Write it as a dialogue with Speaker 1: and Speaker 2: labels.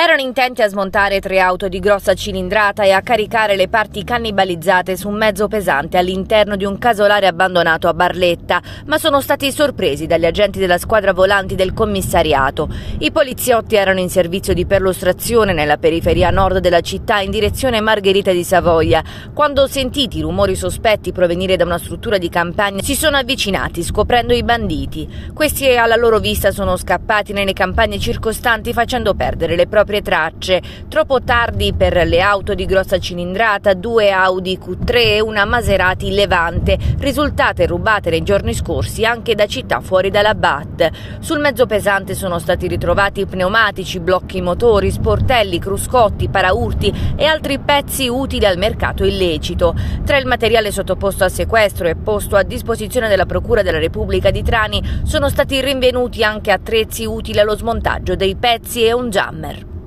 Speaker 1: Erano intenti a smontare tre auto di grossa cilindrata e a caricare le parti cannibalizzate su un mezzo pesante all'interno di un casolare abbandonato a Barletta, ma sono stati sorpresi dagli agenti della squadra volanti del commissariato. I poliziotti erano in servizio di perlustrazione nella periferia nord della città in direzione Margherita di Savoia. Quando sentiti rumori sospetti provenire da una struttura di campagna, si sono avvicinati scoprendo i banditi. Questi alla loro vista sono scappati nelle campagne circostanti facendo perdere le proprie tracce. Troppo tardi per le auto di grossa cilindrata, due Audi Q3 e una Maserati Levante, risultate rubate nei giorni scorsi anche da città fuori dalla BAT. Sul mezzo pesante sono stati ritrovati pneumatici, blocchi motori, sportelli, cruscotti, paraurti e altri pezzi utili al mercato illecito. Tra il materiale sottoposto a sequestro e posto a disposizione della Procura della Repubblica di Trani sono stati rinvenuti anche attrezzi utili allo smontaggio dei pezzi e un jammer.